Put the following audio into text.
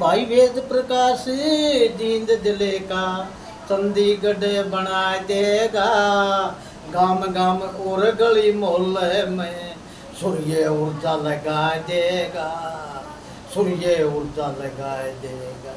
भाई वेद प्रकाश जींद दिले का। चंडीगढ़ बना देगा गाम गाम और गली मोहल्ले में सूर्य ऊर्जा लगा देगा सूर्य ऊर्जा लगा देगा